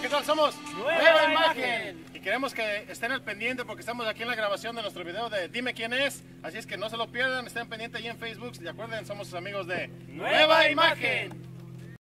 ¿Qué tal? somos Nueva Imagen. Y queremos que estén al pendiente porque estamos aquí en la grabación de nuestro video de Dime quién es. Así es que no se lo pierdan, estén pendientes ahí en Facebook. Y acuerden, somos sus amigos de Nueva Imagen.